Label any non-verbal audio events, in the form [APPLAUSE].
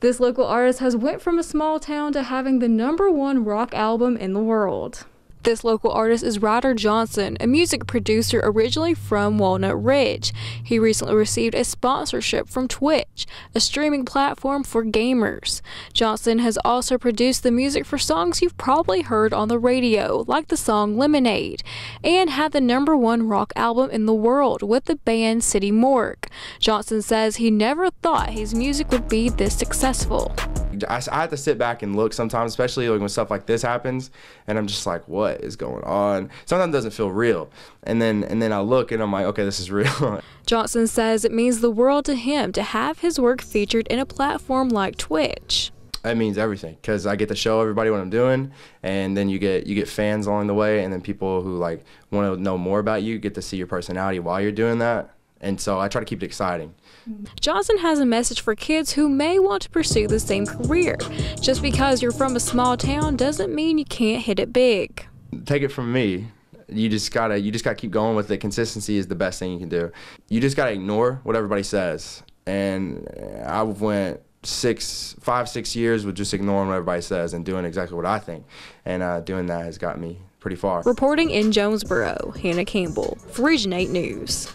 This local artist has went from a small town to having the number one rock album in the world. This local artist is Ryder Johnson, a music producer originally from Walnut Ridge. He recently received a sponsorship from Twitch, a streaming platform for gamers. Johnson has also produced the music for songs you've probably heard on the radio, like the song Lemonade, and had the number one rock album in the world with the band City Morgue. Johnson says he never thought his music would be this successful. I, I have to sit back and look sometimes, especially when stuff like this happens, and I'm just like, what is going on? Sometimes it doesn't feel real, and then and then I look and I'm like, okay, this is real. [LAUGHS] Johnson says it means the world to him to have his work featured in a platform like Twitch. It means everything because I get to show everybody what I'm doing, and then you get you get fans along the way, and then people who like want to know more about you get to see your personality while you're doing that and so I try to keep it exciting. Johnson has a message for kids who may want to pursue the same career. Just because you're from a small town doesn't mean you can't hit it big. Take it from me. You just gotta you just gotta keep going with it. Consistency is the best thing you can do. You just gotta ignore what everybody says. And I went six, five, six years with just ignoring what everybody says and doing exactly what I think. And uh, doing that has got me pretty far. Reporting in Jonesboro, Hannah Campbell for Region 8 News.